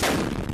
you